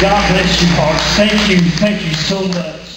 God bless you, Paul. Thank you. Thank you so much.